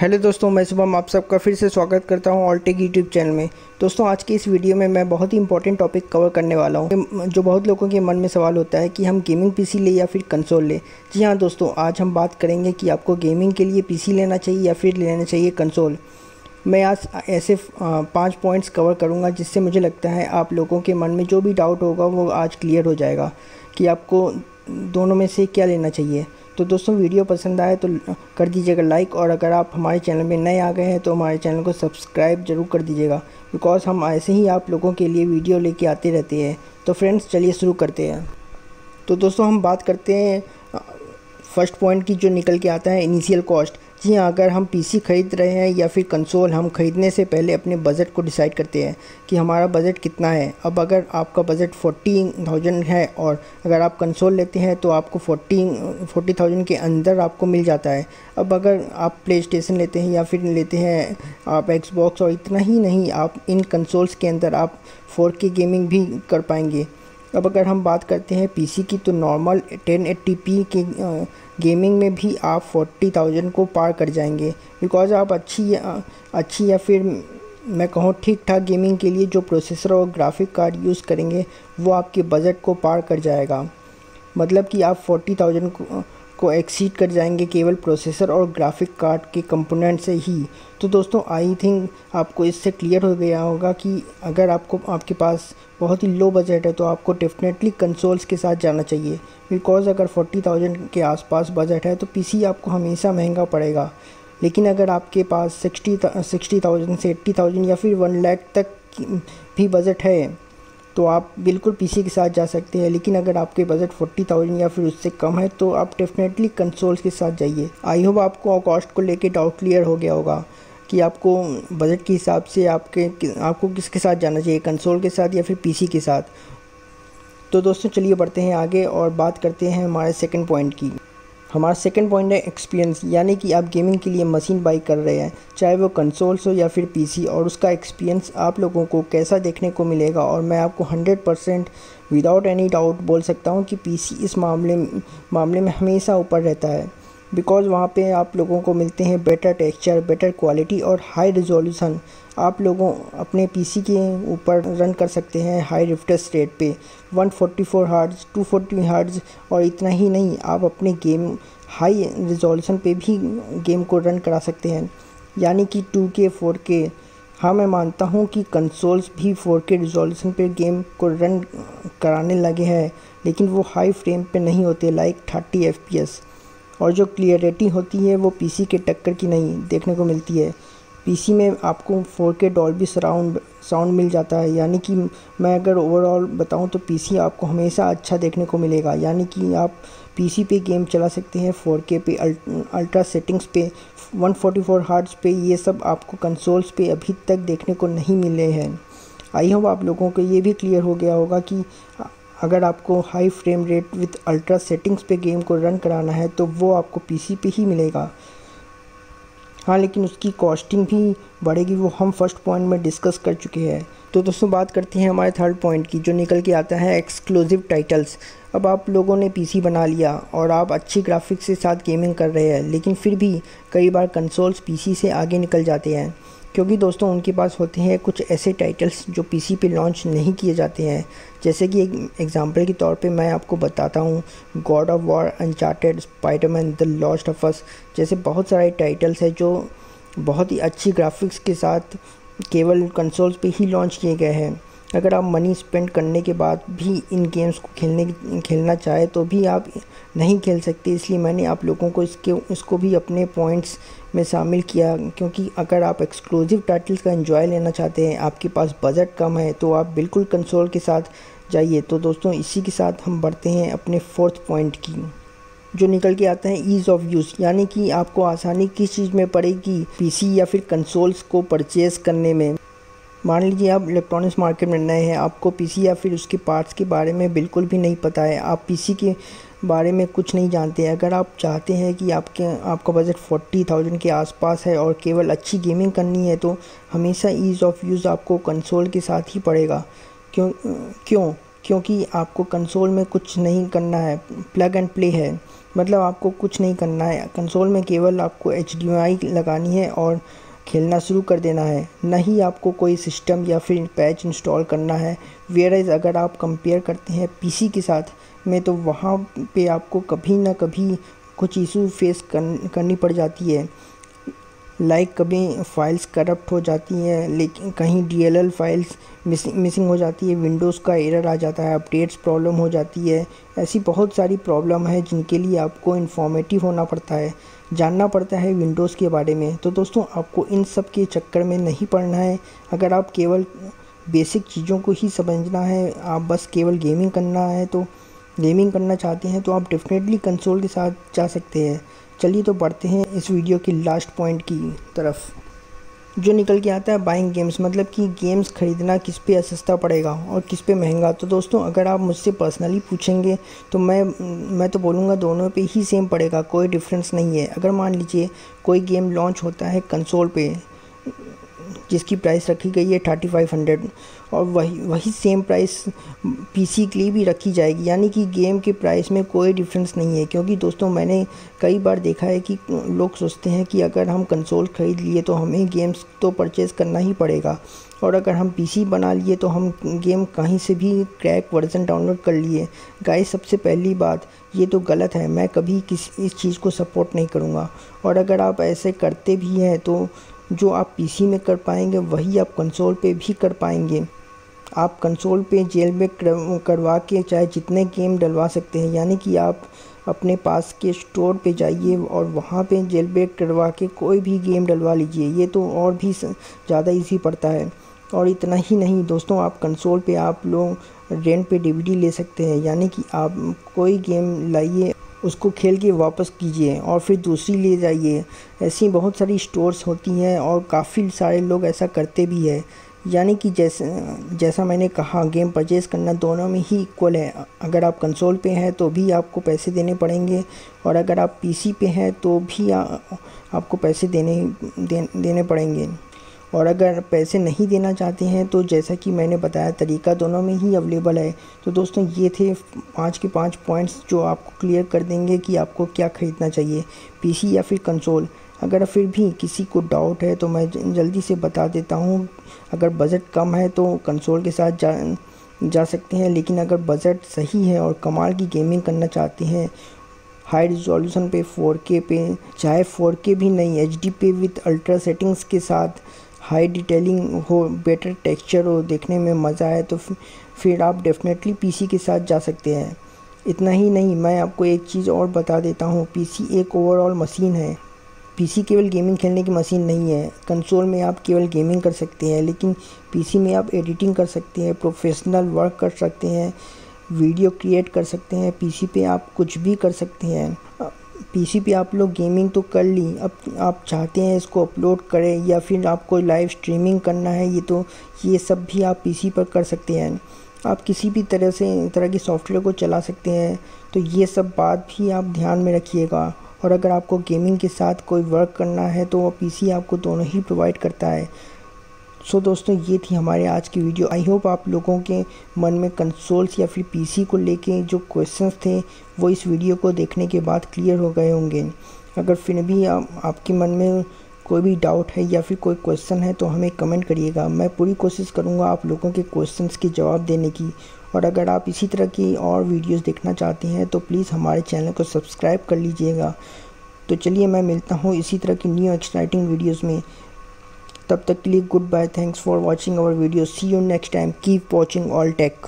Hello दोस्तों, मैं शुभम आप सबका फिर से स्वागत करता हूँ ऑल्टेक यूट्यूब चैनल में। दोस्तों, आज की इस वीडियो में मैं बहुत ही इंपॉर्टेंट टॉपिक कवर करने वाला हूँ। जो बहुत लोगों के मन में सवाल होता है कि हम गेमिंग पीसी ले या फिर कंसोल ले? जी हाँ दोस्तों, आज हम बात करेंगे कि आपको गेमिंग के लिए पीसी लेना चाहिए या फिर लेना चाहिए कंसोल मैं आज ऐसे पाँच पॉइंट्स कवर करूँगा जिससे मुझे लगता है आप लोगों के मन में जो भी डाउट होगा वो आज क्लियर हो जाएगा कि आपको दोनों में से क्या लेना चाहिए। तो दोस्तों, वीडियो पसंद आए तो कर दीजिएगा लाइक और अगर आप हमारे चैनल में नए आ गए हैं तो हमारे चैनल को सब्सक्राइब ज़रूर कर दीजिएगा। बिकॉज़ हम ऐसे ही आप लोगों के लिए वीडियो लेके आते रहते हैं। तो फ्रेंड्स चलिए शुरू करते हैं। तो दोस्तों, हम बात करते हैं फ़र्स्ट पॉइंट की जो निकल के आता है इनिशियल कॉस्ट जी हाँ अगर हम पीसी ख़रीद रहे हैं या फिर कंसोल हम ख़रीदने से पहले अपने बजट को डिसाइड करते हैं कि हमारा बजट कितना है। अब अगर आपका बजट फोर्टी थाउज़ेंड है और अगर आप कंसोल लेते हैं तो आपको फोर्टी फोर्टी थाउज़ेंड के अंदर आपको मिल जाता है। अब अगर आप प्ले स्टेशन लेते हैं या फिर लेते हैं, आप एक्सबॉक्स और इतना ही नहीं, आप इन कंसोल्स के अंदर आप फोर गेमिंग भी कर पाएँगे। अब अगर हम बात करते हैं पीसी की तो नॉर्मल टेन एट्टी पी की गेमिंग में भी आप फोर्टी थाउज़ेंड को पार कर जाएँगे। बिकॉज़ आप अच्छी या, अच्छी या फिर मैं कहूँ ठीक ठाक गेमिंग के लिए जो प्रोसेसर और ग्राफिक कार्ड यूज़ करेंगे वो आपके बजट को पार कर जाएगा। मतलब कि आप फोर्टी थाउज़ेंड को को एक्सीड कर जाएँगे केवल प्रोसेसर और ग्राफिक कार्ड के कंपोनेंट से ही। तो दोस्तों आई थिंक आपको इससे क्लियर हो गया होगा कि अगर आपको, आपके पास बहुत ही लो बजट है तो आपको डेफिनेटली कंसोल्स के साथ जाना चाहिए। बिकॉज़ अगर फोर्टी थाउज़ेंड के आसपास बजट है तो पीसी आपको हमेशा महँगा पड़ेगा। लेकिन अगर आपके पास सिक्सटी सिक्सटी थाउज़ेंड से एट्टी थाउज़ेंड या फिर वन लैख तक भी बजट है तो आप बिल्कुल पीसी के साथ जा सकते हैं, लेकिन अगर आपके बजट फोर्टी थाउज़ेंड या फिर उससे कम है तो आप डेफिनेटली कंसोल्स के साथ जाइए। आई होप आपको कॉस्ट को लेके डाउट क्लियर हो गया होगा कि आपको बजट के हिसाब से आपके आपको किसके साथ जाना चाहिए कंसोल के साथ या फिर पीसी के साथ। तो दोस्तों, चलिए बढ़ते हैं आगे और बात करते हैं हमारे सेकंड पॉइंट की। हमारा सेकंड पॉइंट है एक्सपीरियंस यानी कि आप गेमिंग के लिए मशीन बाई कर रहे हैं, चाहे वो कंसोल्स हो या फिर पीसी और उसका एक्सपीरियंस आप लोगों को कैसा देखने को मिलेगा, और मैं आपको 100 परसेंट विदाउट एनी डाउट बोल सकता हूँ कि पीसी इस मामले मामले में हमेशा ऊपर रहता है। बिकॉज़ वहाँ पे आप लोगों को मिलते हैं बेटर टेक्सचर बेटर क्वालिटी और हाई रिजोल्यूशन आप लोगों अपने पीसी के ऊपर रन कर सकते हैं हाई रिफ्रेश रेट पे। 144 forty four hertz to hertz और इतना ही नहीं, आप अपने गेम हाई रिजोल्यूशन पे भी गेम को रन करा सकते हैं। यानी कि 2K 4K हाँ मैं मानता हूँ कि कंसोल्स भी 4K रिजोल्यूशन पे गेम को रन कराने लगे हैं, लेकिन वो हाई फ्रेम पे नहीं होते लाइक 30 एफ़ और जो क्लियरिटी होती है वो पीसी के टक्कर की नहीं, देखने को मिलती है। पीसी में आपको 4K डॉल्बी सराउंड साउंड मिल जाता है। यानी कि मैं अगर ओवरऑल बताऊँ तो पीसी आपको हमेशा अच्छा देखने को मिलेगा। यानी कि आप पीसी पे गेम चला सकते हैं 4K पे अल्ट्रा सेटिंग्स पे 144 फोर्टी हार्ट्स पे, ये सब आपको कंसोल्स पे अभी तक देखने को नहीं मिले हैं। आई होप आप लोगों को ये भी क्लियर हो गया होगा कि अगर आपको high frame rate with ultra settings पे गेम को रन कराना है तो वो आपको पीसी पे ही मिलेगा। हाँ लेकिन उसकी कॉस्टिंग भी बढ़ेगी, वो हम फ़र्स्ट पॉइंट में डिस्कस कर चुके हैं। तो दोस्तों, बात करते हैं हमारे थर्ड पॉइंट की, जो निकल के आता है एक्सक्लूसिव टाइटल्स अब आप लोगों ने पीसी बना लिया और आप अच्छी ग्राफिक्स के साथ गेमिंग कर रहे हैं, लेकिन फिर भी कई बार कंसोल्स पीसी से आगे निकल जाते हैं। क्योंकि दोस्तों उनके पास होते हैं कुछ ऐसे टाइटल्स जो पीसी पे लॉन्च नहीं किए जाते हैं। जैसे कि एक एग्जांपल के तौर पे मैं आपको बताता हूँ God of War Uncharted Spider-Man the Last of Us जैसे बहुत सारे टाइटल्स हैं जो बहुत ही अच्छी ग्राफिक्स के साथ केवल कंसोल्स पे ही लॉन्च किए गए हैं। अगर आप मनी स्पेंड करने के बाद भी इन गेम्स को खेलने खेलना चाहे तो भी आप नहीं खेल सकते, इसलिए मैंने आप लोगों को इसके, इसको भी अपने पॉइंट्स में शामिल किया, क्योंकि अगर आप एक्सक्लूसिव टाइटल्स का एंजॉय लेना चाहते हैं, आपके पास बजट कम है तो आप बिल्कुल कंसोल के साथ जाइए। तो दोस्तों, इसी के साथ हम बढ़ते हैं अपने फोर्थ पॉइंट की, जो निकल के आता है ईज़ ऑफ़ यूज़ यानी कि आपको आसानी किस चीज़ में पड़ेगी पीसी या फिर कंसोल्स को परचेज़ करने में। मान लीजिए आप इलेक्ट्रॉनिक्स मार्केट में नए हैं, आपको पीसी या फिर उसके पार्ट्स के बारे में बिल्कुल भी नहीं पता है। आप पीसी के बारे में कुछ नहीं जानते हैं। अगर आप चाहते हैं कि आपके, आपका बजट फोर्टी थाउज़ेंड के आसपास है और केवल अच्छी गेमिंग करनी है तो हमेशा ईज़ ऑफ़ यूज़ आपको कंसोल के साथ ही पड़ेगा। क्यों क्यों? क्योंकि आपको कंसोल में कुछ नहीं करना है। प्लग एंड प्ले है। मतलब आपको कुछ नहीं करना है। कंसोल में केवल आपको एचडीआई लगानी है और खेलना शुरू कर देना है। न ही आपको कोई सिस्टम या फिर पैच इंस्टॉल करना है। वेयर एज अगर आप कंपेयर करते हैं पीसी के साथ में तो वहाँ पे आपको कभी ना कभी कुछ इशू फेस कर, करनी पड़ जाती है। लाइक कभी फाइल्स करप्ट हो जाती हैं लेकिन कहीं डीएलएल फाइल्स मिसिंग हो जाती है विंडोज़ का एरर आ जाता है अपडेट्स प्रॉब्लम हो जाती है। ऐसी बहुत सारी प्रॉब्लम है जिनके लिए आपको इन्फॉर्मेटिव होना पड़ता है। जानना पड़ता है विंडोज़ के बारे में। तो दोस्तों आपको इन सब के चक्कर में नहीं पड़ना है। अगर आप केवल बेसिक चीज़ों को ही समझना है आप बस केवल गेमिंग करना है तो गेमिंग करना चाहते हैं तो आप डेफिनेटली कंसोल के साथ जा सकते हैं। चलिए तो बढ़ते हैं इस वीडियो की लास्ट पॉइंट की तरफ़। जो निकल के आता है बाइंग गेम्स मतलब कि गेम्स ख़रीदना किस पे सस्ता पड़ेगा और किस पे महँगा? तो दोस्तों, अगर आप मुझसे पर्सनली पूछेंगे तो मैं मैं तो बोलूँगा दोनों पे ही सेम पड़ेगा, कोई डिफरेंस नहीं है। अगर मान लीजिए कोई गेम लॉन्च होता है कंसोल पे, जिसकी प्राइस रखी गई है थर्टी फाइव हंड्रेड और वही वही सेम प्राइस पीसी के लिए भी रखी जाएगी। यानी कि गेम के प्राइस में कोई डिफरेंस नहीं है, क्योंकि दोस्तों मैंने कई बार देखा है कि लोग सोचते हैं कि अगर हम कंसोल ख़रीद लिए तो हमें गेम्स तो परचेज़ करना ही पड़ेगा। और अगर हम पीसी बना लिए तो हम गेम कहीं से भी क्रैक वर्जन डाउनलोड कर लिए। गाइस सबसे पहली बात, ये तो गलत है, मैं कभी किसी, इस चीज़ को सपोर्ट नहीं करूँगा। और अगर आप ऐसे करते भी हैं तो जो आप पीसी में कर पाएँगे, वही आप कंसोल पे भी कर पाएँगे। आप कंसोल पे जेल में करवा के चाहे जितने गेम डलवा सकते हैं। यानी कि आप अपने पास के स्टोर पे जाइए और वहाँ पे जेल ब्रेक करवा के कोई भी गेम डलवा लीजिए। ये तो और भी ज़्यादा इजी पड़ता है। और इतना ही नहीं, दोस्तों, आप कंसोल पे आप लोग रेंट पे डीवीडी ले सकते हैं। यानी कि आप कोई गेम लाइए, उसको खेल के वापस कीजिए और फिर दूसरी ले जाइए। ऐसी बहुत सारी स्टोर्स होती हैं और काफ़ी सारे लोग ऐसा करते भी हैं। यानी कि जैसे जैसा मैंने कहा गेम परचेज़ करना दोनों में ही इक्वल है। अगर आप कंसोल पे हैं तो भी आपको पैसे देने पड़ेंगे और अगर आप पीसी पे हैं तो भी आ, आपको पैसे देने दे, देने पड़ेंगे। और अगर पैसे नहीं देना चाहते हैं तो जैसा कि मैंने बताया तरीका दोनों में ही अवेलेबल है। तो दोस्तों ये थे पाँच के पाँच पॉइंट्स जो आपको क्लियर कर देंगे कि आपको क्या ख़रीदना चाहिए पीसी या फिर कंसोल अगर फिर भी किसी को डाउट है तो मैं जल्दी से बता देता हूँ। अगर बजट कम है तो कंसोल के साथ जा जा सकते हैं, लेकिन अगर बजट सही है और कमाल की गेमिंग करना चाहते हैं हाई रिजोल्यूशन पे 4K पे, चाहे 4K भी नहीं एचडी पे विथ अल्ट्रा सेटिंग्स के साथ हाई डिटेलिंग हो बेटर टेक्सचर हो, देखने में मज़ा आए तो फिर आप डेफिनेटली पीसी के साथ जा सकते हैं। इतना ही नहीं, मैं आपको एक चीज़ और बता देता हूँ पीसी एक ओवरऑल मशीन है। पीसी केवल गेमिंग खेलने की मशीन नहीं है। कंसोल में आप केवल गेमिंग कर सकते हैं, लेकिन पीसी में आप एडिटिंग कर सकते हैं प्रोफेशनल वर्क कर सकते हैं वीडियो क्रिएट कर सकते हैं पीसी पे आप कुछ भी कर सकते हैं। पीसी पे आप लोग गेमिंग तो कर ली, अब आप चाहते हैं इसको अपलोड करें या फिर आपको लाइव स्ट्रीमिंग करना है, ये तो ये सब भी आप पीसी पर कर सकते हैं। आप किसी भी तरह से, तरह की सॉफ्टवेयर को चला सकते हैं तो ये सब बात भी आप ध्यान में रखिएगा। और अगर आपको गेमिंग के साथ कोई वर्क करना है तो वो पीसी आपको दोनों ही प्रोवाइड करता है। सो so, दोस्तों ये थी हमारे आज की वीडियो आई होप आप लोगों के मन में कंसोल्स या फिर पीसी को लेके जो क्वेश्चंस थे वो इस वीडियो को देखने के बाद क्लियर हो गए होंगे। अगर फिर भी आ, आपके मन में कोई भी डाउट है या फिर कोई क्वेश्चन है तो हमें कमेंट करिएगा। मैं पूरी कोशिश करूँगा आप लोगों के क्वेश्चंस के जवाब देने की। और अगर आप इसी तरह की और वीडियोस देखना चाहते हैं तो प्लीज़ हमारे चैनल को सब्सक्राइब कर लीजिएगा। तो चलिए मैं मिलता हूँ इसी तरह की न्यू एक्साइटिंग वीडियोज़ में। तब तक के लिए goodbye thanks for watching our video see you next time keep watching all tech